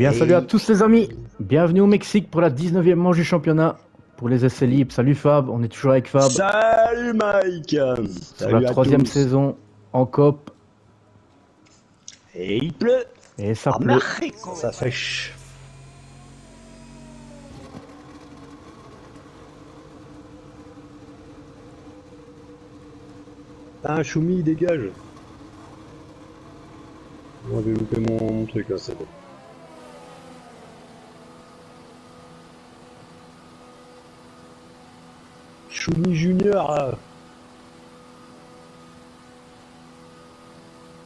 Bien, salut à tous les amis. Bienvenue au Mexique pour la 19e manche du championnat pour les essais libres. Salut Fab, on est toujours avec Fab. Salut Mike Sur la troisième saison en COP. Et il pleut. Et ça pleut. Ça sèche. Ah, Choumi, dégage. On avait loupé mon, mon truc là, c'est bon. Choumi Junior.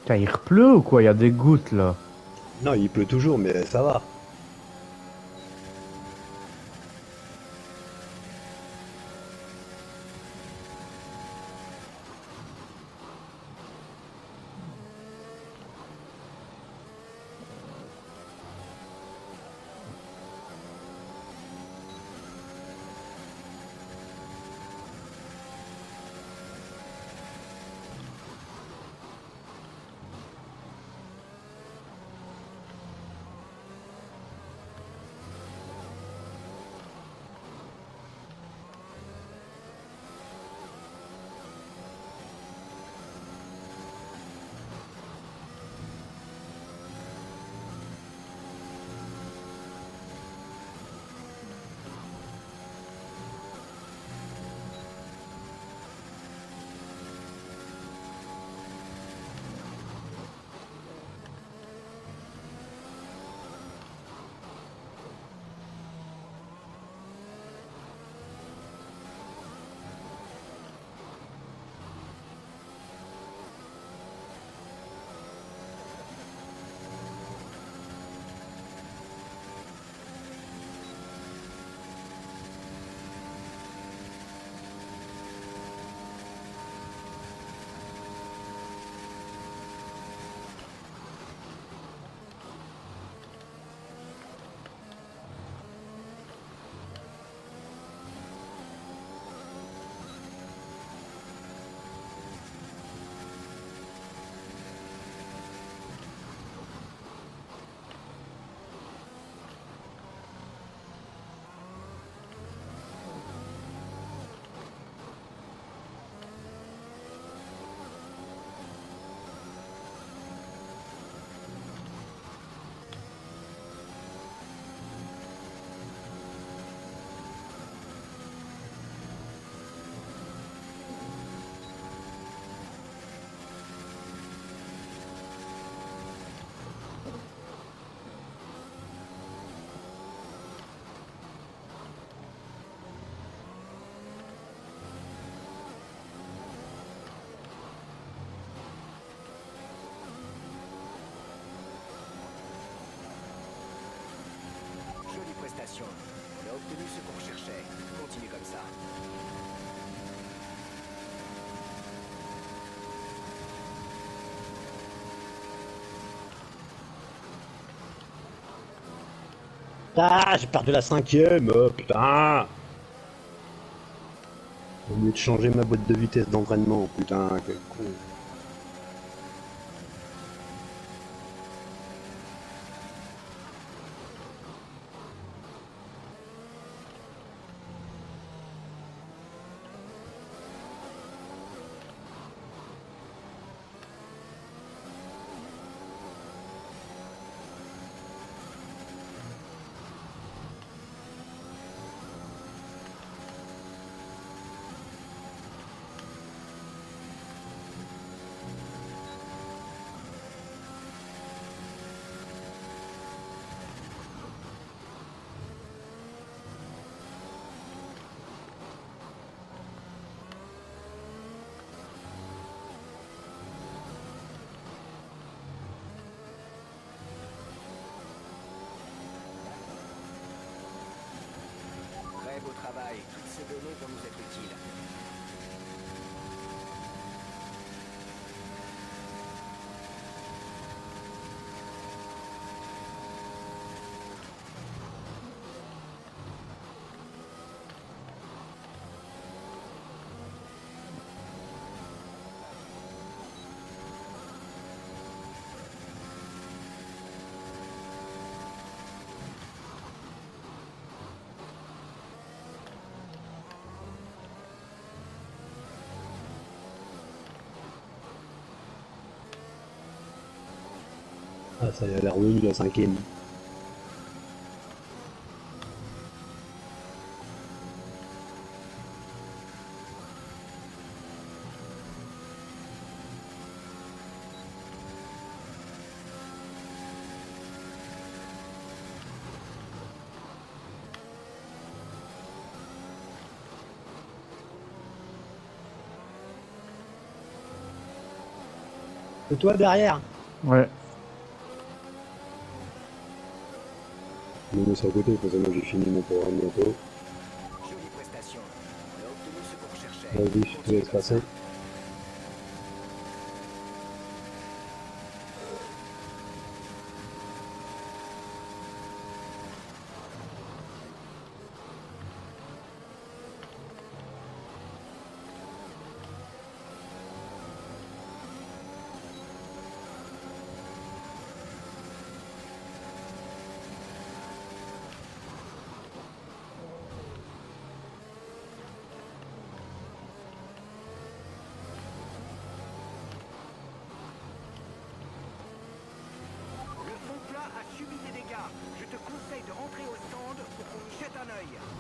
Putain, il pleut ou quoi? Il y a des gouttes là. Non, il pleut toujours, mais ça va. Ah, j'ai perdu la cinquième, oh, putain Au lieu de changer ma boîte de vitesse d'entraînement, putain, quel con. Ah, ça a l'air revenu la cinquième. C'est toi derrière? Ouais. Sur le côté, parce que moi j'ai fini mon programme bientôt. Jolie prestation. On a obtenu ce qu'on recherchait. Vas-y, je te laisse passer. Y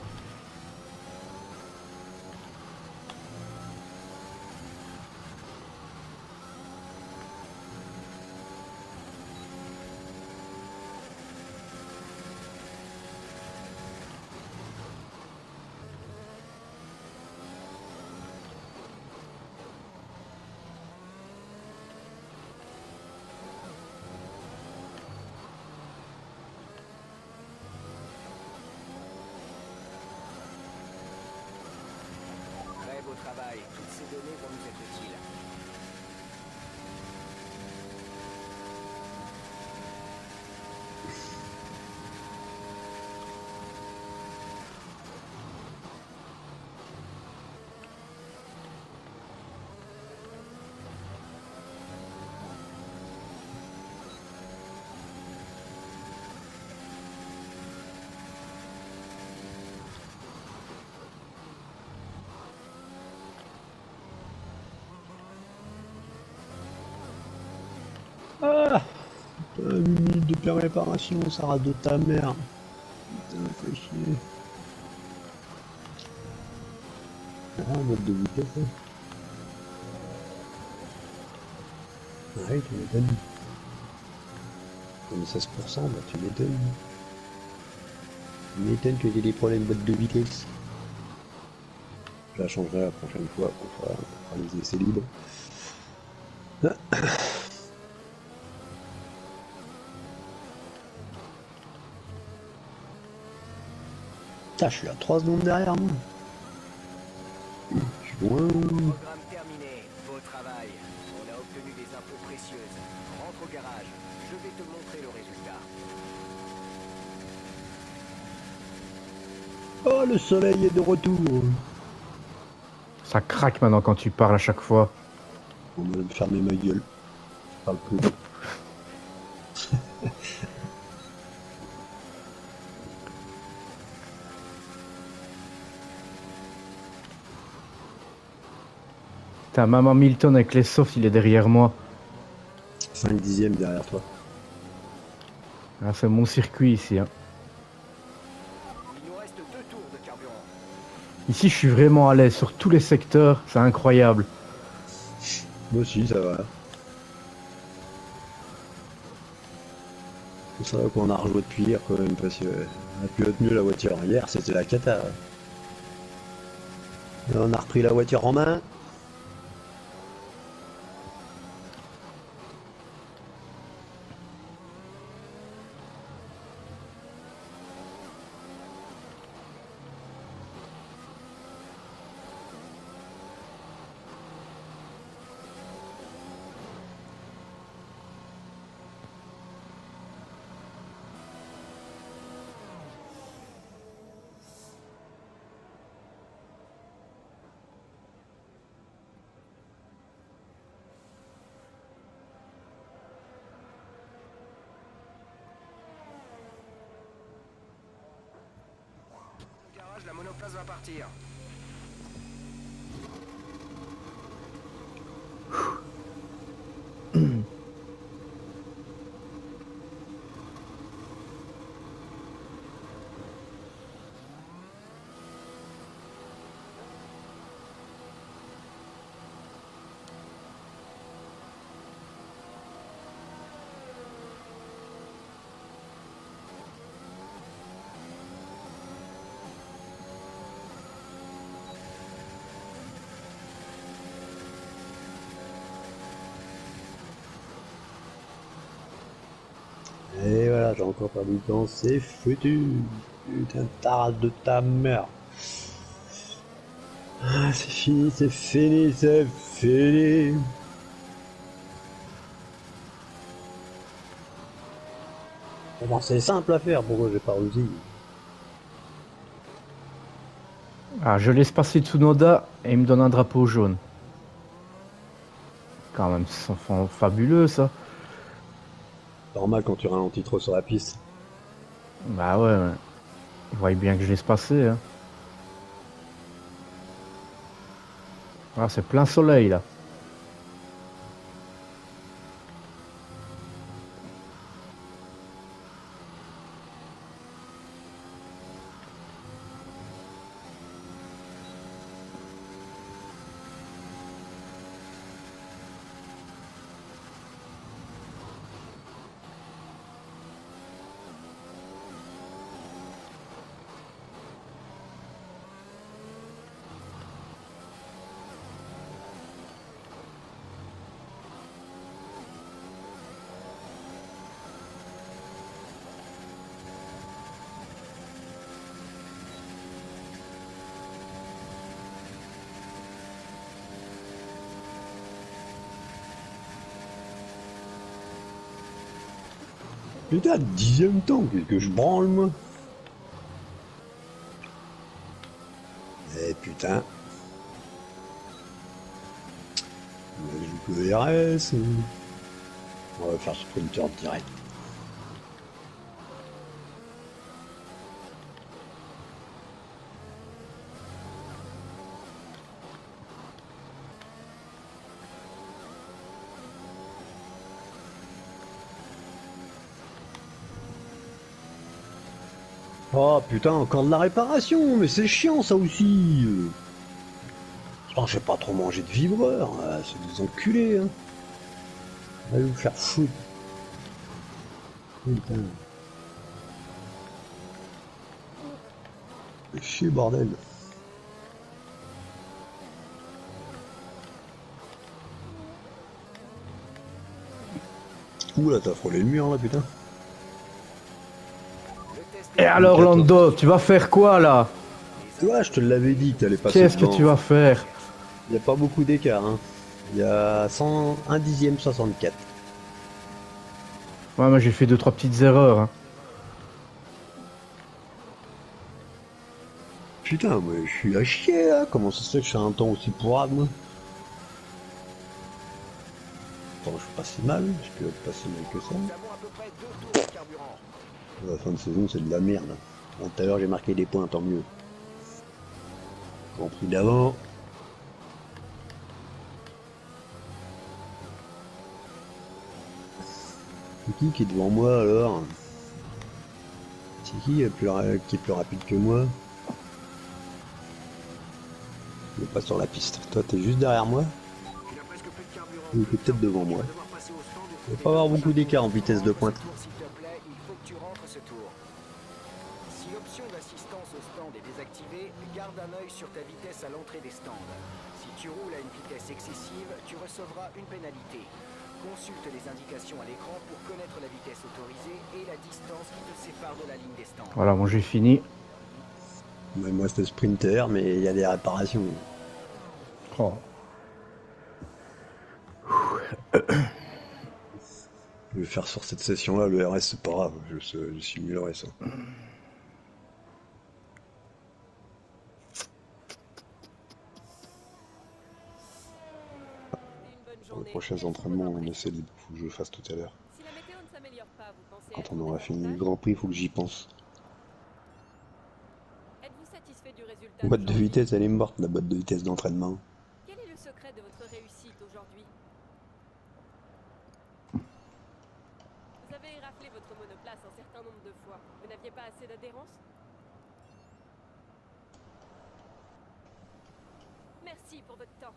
Toutes ces données vont nous être Ah Une minute de préparation, ça rate de ta mère. Putain, fais chier. Ah, mode de vitesse. hein. Ouais, tu m'étonnes. Comme 16%, bah tu m'étonnes. Tu m'étonnes que j'ai des problèmes de mode de vitesse. Je la changerai la prochaine fois pour faire les essais libres. Putain, je suis à 3 secondes derrière moi. Je suis loin. Programme terminé. Beau travail. On a obtenu des infos précieuses. Rentre au garage. Je vais te montrer le résultat. Oh, le soleil est de retour. Ça craque maintenant quand tu parles à chaque fois. On va me fermer ma gueule. Je parle plus. T'as maman Milton avec les softs, il est derrière moi. 5 dixièmes derrière toi. Ah, c'est mon circuit ici. hein. Il nous reste deux tours de carburant. Ici, je suis vraiment à l'aise sur tous les secteurs. C'est incroyable. Moi aussi, ça va. C'est vrai qu'on a rejoué depuis hier quand même, parce que on a pu être mieux la voiture. Hier, c'était la cata. Là, on a repris la voiture en main. La monoplace va partir. J'ai encore perdu du temps, c'est foutu. Putain de tarade de ta mère. Ah, c'est fini, c'est fini, c'est fini. Bon, c'est simple à faire, pourquoi j'ai pas réussi? Ah, je laisse passer Tsunoda et il me donne un drapeau jaune. Quand même, c'est fa- fabuleux ça. Quand tu ralentis trop sur la piste. Bah ouais, ouais. Vous voyez bien que je laisse passer. Hein. Ah, c'est plein soleil là. Putain, dixième temps, qu'est-ce que je branle moi Eh putain. On va jouer RS. On va faire sprinter direct. Oh putain, encore de la réparation, mais c'est chiant ça aussi. Putain, je vais pas trop manger de vibreur, hein, c'est des enculés. Hein. Allez vous faire foutre. Putain. Chier bordel. Ouh là, t'as frôlé le mur là, putain. Alors Lando, tu vas faire quoi là Tu vois, je te l'avais dit t'allais passer. Qu'est-ce que tu vas faire Il n'y a pas beaucoup d'écart. Hein. Il y a 100, 1 dixième 64. Ouais, moi j'ai fait deux trois petites erreurs. hein. Putain, mais je suis à chier là. Comment ça se fait que je fais un temps aussi pourrable moi Attends, je suis pas si mal. Je peux être pas si mal que ça. Nous avons à peu près deux tours de carburant. La fin de saison, c'est de la merde. Tout à l'heure, j'ai marqué des points, tant mieux. Compris d'avant. C'est qui qui est devant moi alors? C'est qui est plus, ra- qui est plus rapide que moi? Il est pas sur la piste. Toi, t'es juste derrière moi? Plus t'es peut-être devant moi Il va pas avoir beaucoup d'écart en vitesse de pointe. Tour, S'il te plaît, il faut que tu rentres ce tour. Si l'option d'assistance au stand est désactivée, garde un œil sur ta vitesse à l'entrée des stands. Si tu roules à une vitesse excessive, tu recevras une pénalité. Consulte les indications à l'écran pour connaître la vitesse autorisée et la distance qui te sépare de la ligne des stands. Voilà, bon j'ai fini. Ouais, Moi, c'était sprinter, mais il y a des réparations. Oh. Je vais faire sur cette session-là, le RS, c'est pas grave, je, sais- je simulerai ça. Pour prochains entraînements, on essaie de faut que je le fasse tout à l'heure. Si la météo ne s'améliore pas, vous pensez Quand on aura fini le Grand Prix, il faut que j'y pense. Boîte de vitesse, elle est morte, la boîte de vitesse d'entraînement. Quel est le secret de votre réussite aujourd'hui Vous avez éraflé votre monoplace un certain nombre de fois. Vous n'aviez pas assez d'adhérence Merci pour votre temps.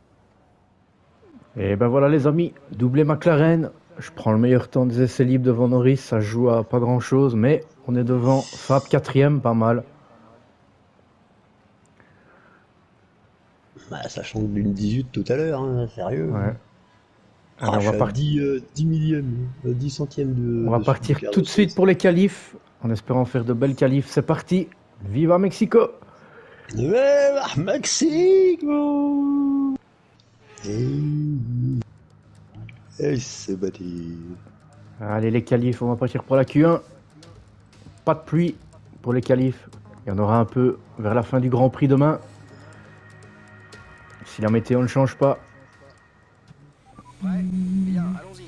Et ben voilà les amis, doublé McLaren. Je prends le meilleur temps des essais libres devant Norris, ça joue à pas grand chose, mais on est devant Fab quatrième, pas mal. Bah, ça change d'une 18 tout à l'heure, hein, sérieux. Ouais. Ah, on va suis à par- 10, euh, 10 millièmes, 10 centièmes de. On va de partir tout de suite pour les qualifs, en espérant faire de belles qualifs. C'est parti. Viva Mexico ah, Mexico Et, et c'est parti. Allez, les qualifs, on va partir pour la Q1. Pas de pluie pour les qualifs. Il y en aura un peu vers la fin du Grand Prix demain. Si la météo ne change pas. Ouais, bien, allons-y.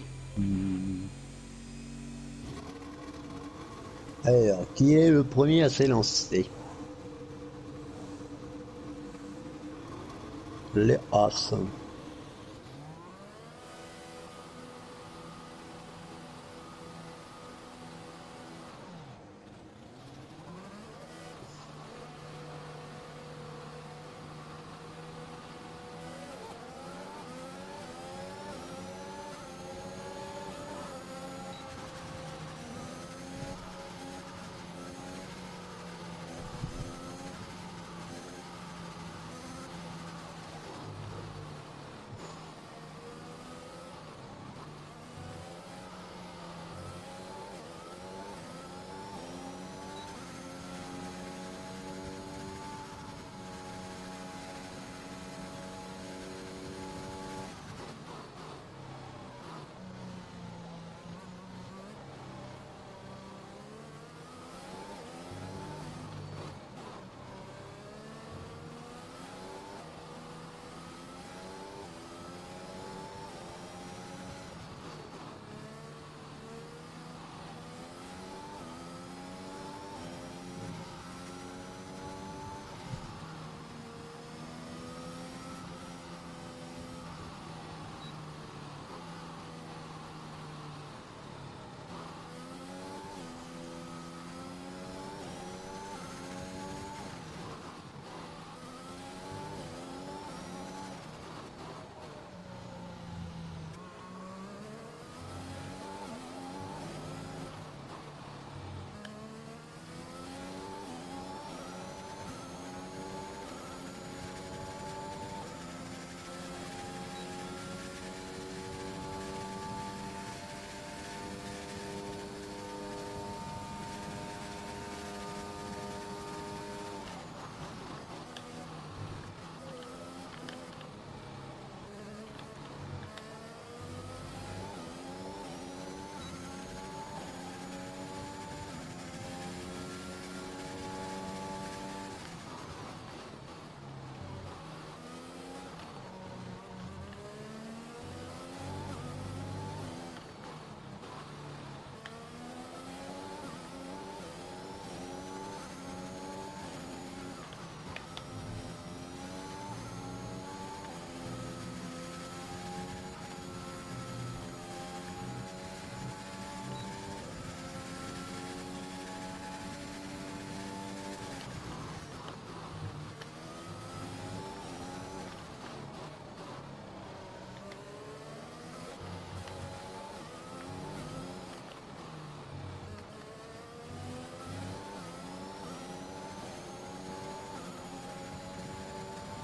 Alors, qui est le premier à s'élancer? Les As.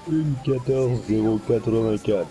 Une 14 084.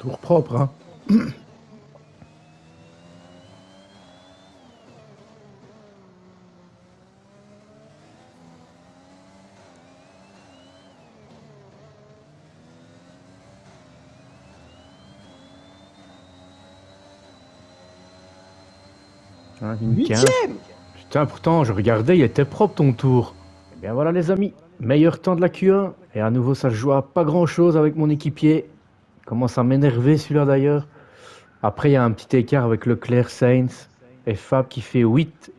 Tour propre, hein. Hein, une 15. Putain, pourtant, je regardais, il était propre ton tour. Eh bien voilà les amis, meilleur temps de la Q1. Et à nouveau, ça se joue à pas grand chose avec mon équipier. Commence à m'énerver celui-là d'ailleurs. Après, il y a un petit écart avec Leclerc, Sainz et Fab qui fait 8.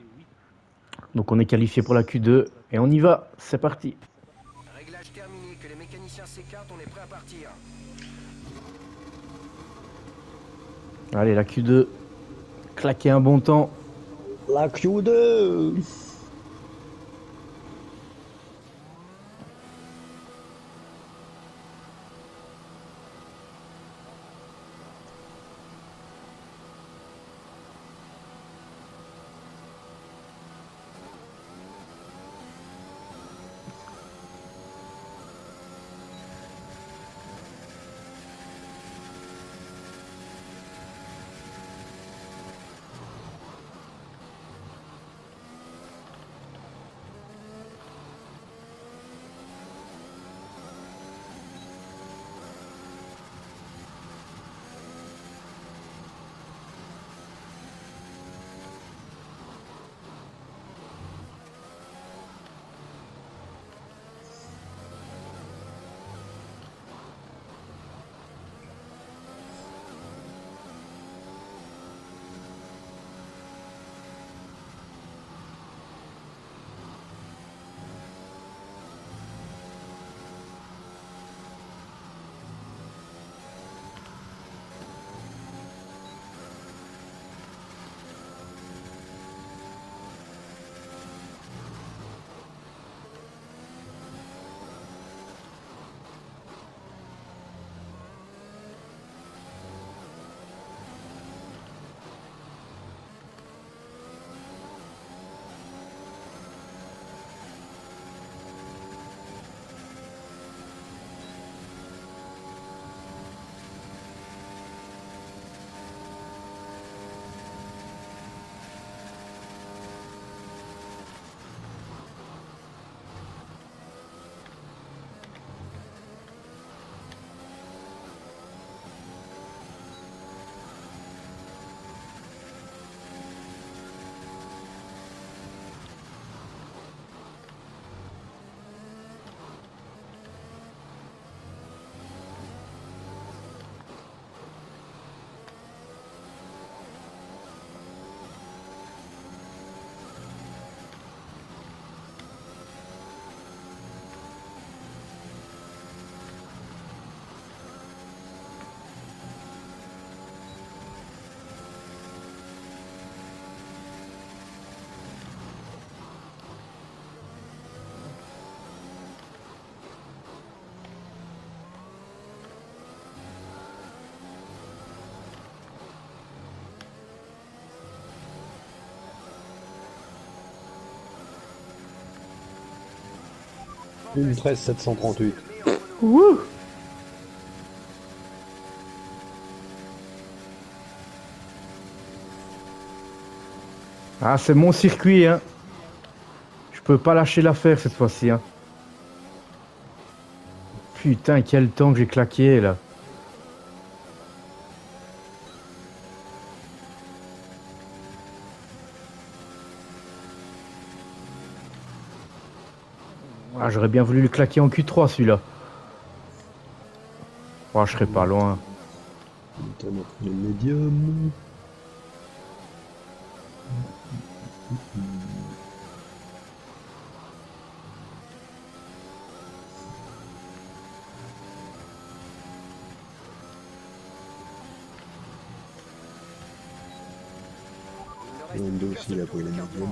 Donc on est qualifié pour la Q2. Et on y va, c'est parti. Réglage terminé, que les mécaniciens s'écartent, on est prêt à partir. Allez, la Q2. Claquer un bon temps. La Q2 Une 13 738. Wouh Ah, c'est mon circuit, hein. Je peux pas lâcher l'affaire cette fois-ci, hein. Putain, quel temps que j'ai claqué, là. J'aurais bien voulu le claquer en Q3, celui-là. Oh, je serais pas loin. Notamment le médium. Il a pris le médium.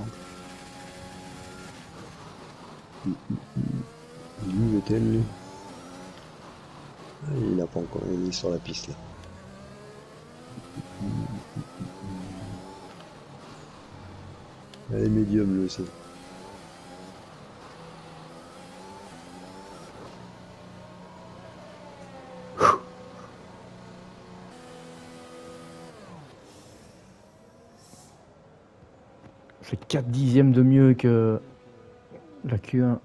Ah, il n'a pas encore mis sur la piste là. Elle est médium le aussi. C'est 4 dixièmes de mieux que la Q1.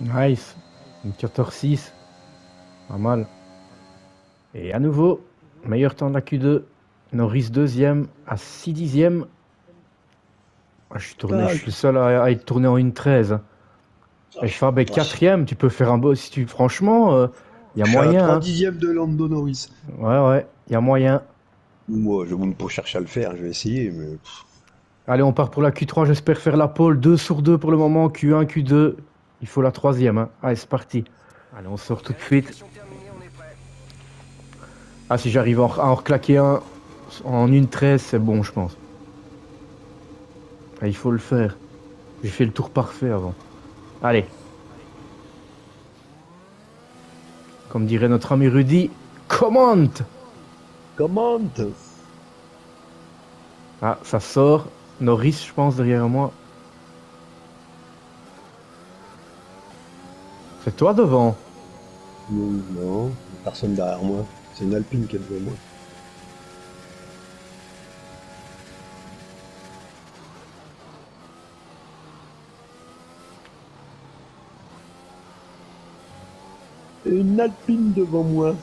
Nice. Une 14-6. Pas mal. Et à nouveau, meilleur temps de la Q2. Norris deuxième à 6 dixièmes. Ah, je suis tourné, je suis le seul à, être tourné en 1-13. hein. Et Schwab est quatrième, tu peux faire un beau si tu franchement, il y a à moyen. 3 hein. dixièmes de Lando Norris. Ouais ouais, il y a moyen. Moi, je ne pour chercher à le faire, je vais essayer, mais Allez, on part pour la Q3, j'espère faire la pole 2 sur 2 pour le moment, Q1, Q2. Il faut la troisième. Hein. Allez, c'est parti. Allez, on sort tout de suite. Ah, si j'arrive à en, à en reclaquer un en une 13, c'est bon, je pense. Ah, il faut le faire. J'ai fait le tour parfait avant. Allez. Comme dirait notre ami Rudy, commente commente Ah, ça sort. Norris, je pense, derrière moi. Toi devant. Non, personne derrière moi. C'est une Alpine qui est devant moi. Une Alpine devant moi.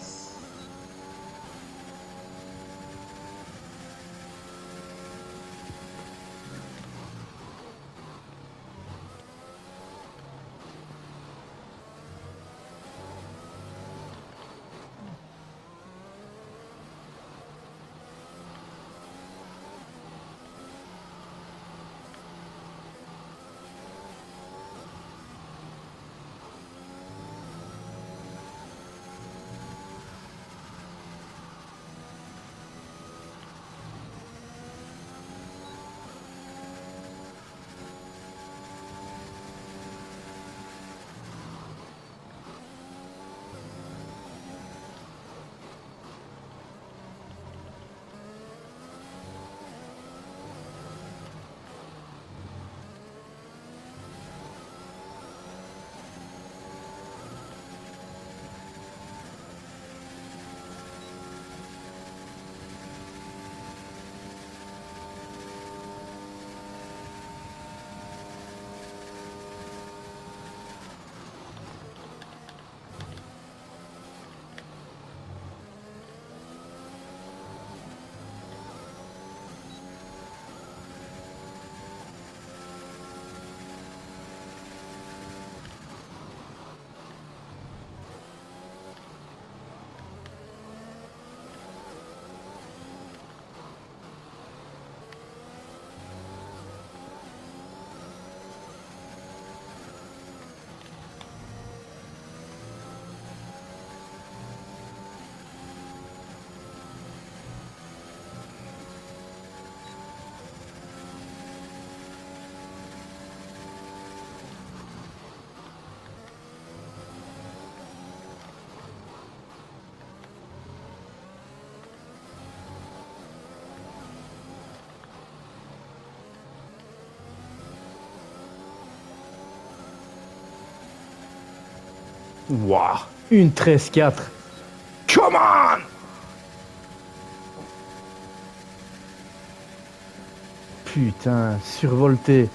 Waouh, une 13-4. Come on Putain, survolté.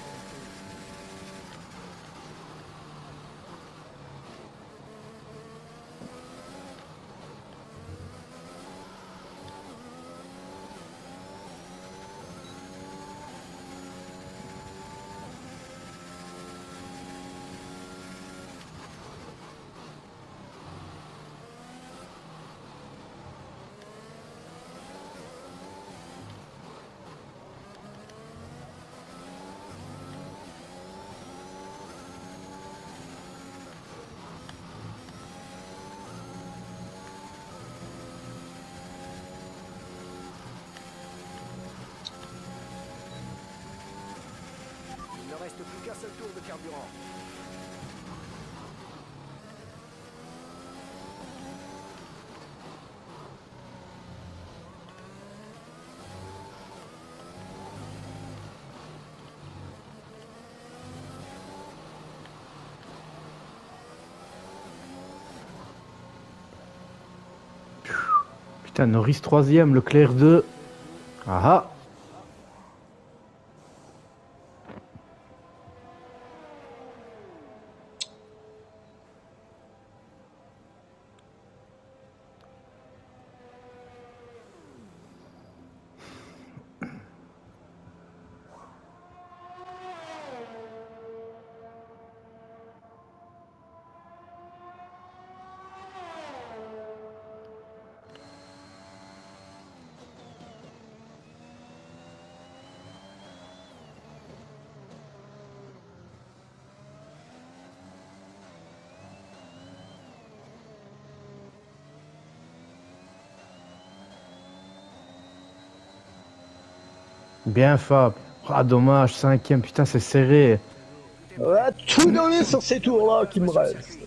Plus qu'un seul tour de carburant. Putain, Norris 3ème, Leclerc 2. Ah ah Bien Fab. Ah dommage, cinquième, putain c'est serré. Va tout donner sur ces tours-là qui me restent.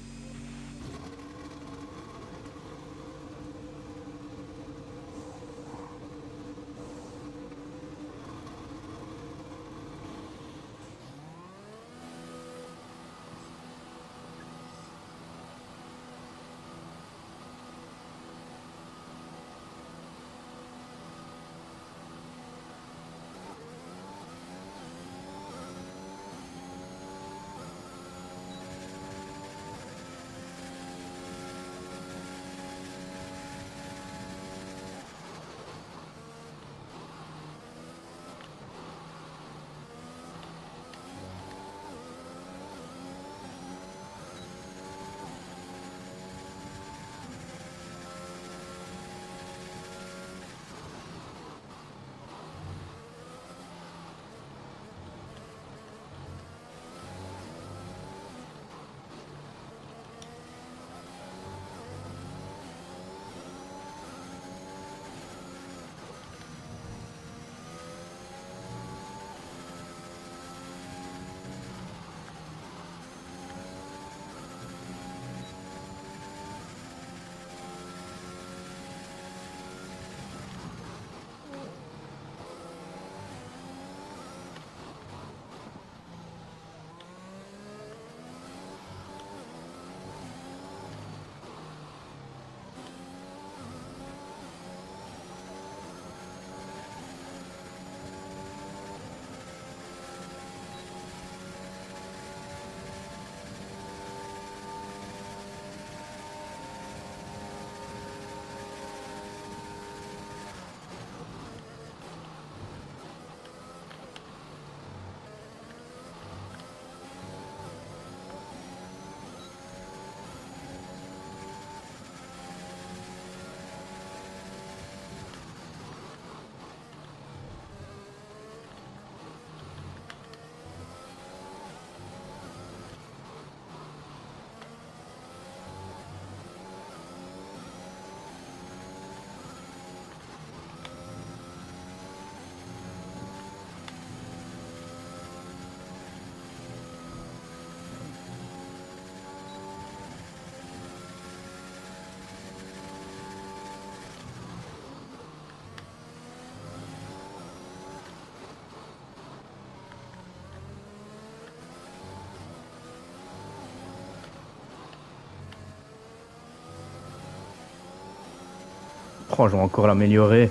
Oh, je vais encore l'améliorer.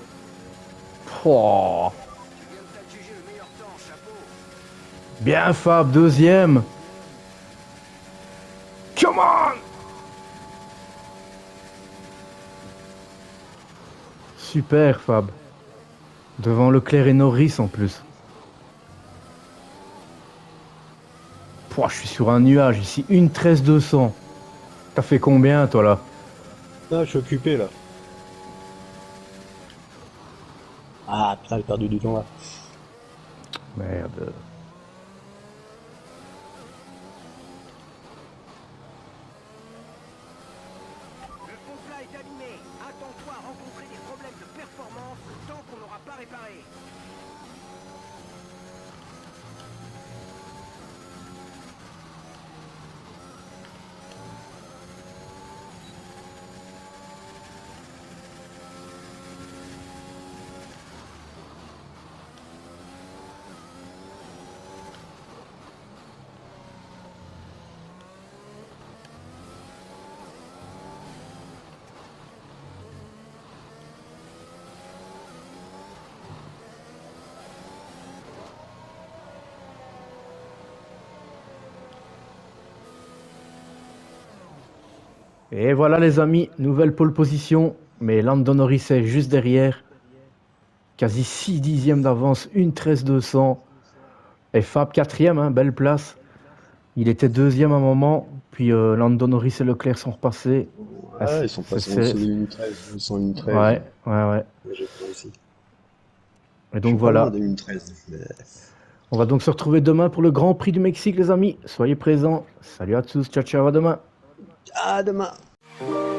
Oh. Bien Fab, deuxième. Come on Super Fab. Devant Leclerc et Norris en plus. Je suis sur un nuage ici, une 13 200. T'as fait combien toi là? Ah, je suis occupé là. Putain, j'ai perdu du temps là. Merde. Et voilà les amis, nouvelle pole position, mais Landon Norris est juste derrière. Quasi 6 dixièmes d'avance, une 13 200. Et Fab quatrième, hein, belle place. Il était deuxième à un moment, puis euh, Landon Norris et Leclerc sont repassés. Ah, Ah, ils sont passés dessous d'une 13. Ils sont une 13. Ouais, ouais, ouais. Et donc voilà, De une 13. mais- on va donc se retrouver demain pour le Grand Prix du Mexique les amis. Soyez présents. Salut à tous, ciao ciao, à demain. À demain. Thank